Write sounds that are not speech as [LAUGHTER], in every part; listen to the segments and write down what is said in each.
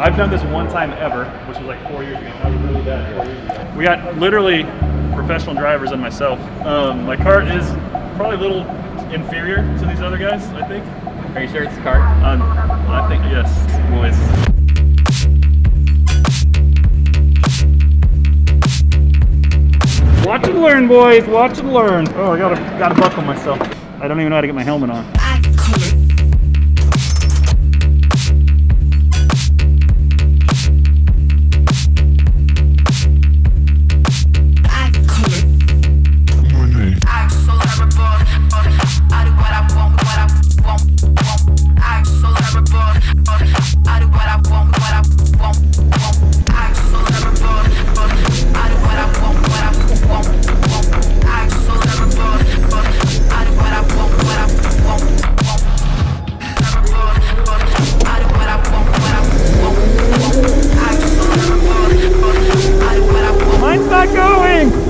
I've done this one time ever, which was like four years ago. That was really bad four years ago. We got literally professional drivers and myself. Um, my cart is probably a little inferior to these other guys, I think. Are you sure it's a cart? Um, I think, yes, boys. Watch and learn, boys. Watch and learn. Oh, I gotta gotta buckle myself. I don't even know how to get my helmet on. moving!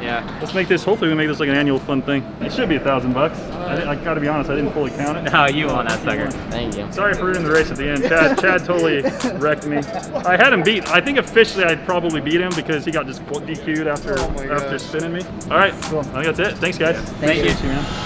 Yeah. Let's make this. Hopefully, we make this like an annual fun thing. It should be a thousand bucks. I, I gotta be honest. I didn't fully count it. No, [LAUGHS] oh, you won that sucker. Thank you. Sorry for ruining the race at the end. Chad, Chad totally [LAUGHS] wrecked me. I had him beat. I think officially I'd probably beat him because he got just DQ'd after Oh after gosh. spinning me. All right, cool. I think that's it. Thanks, guys. Thank you. Appreciate man.